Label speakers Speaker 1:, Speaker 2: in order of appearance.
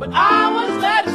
Speaker 1: but I was led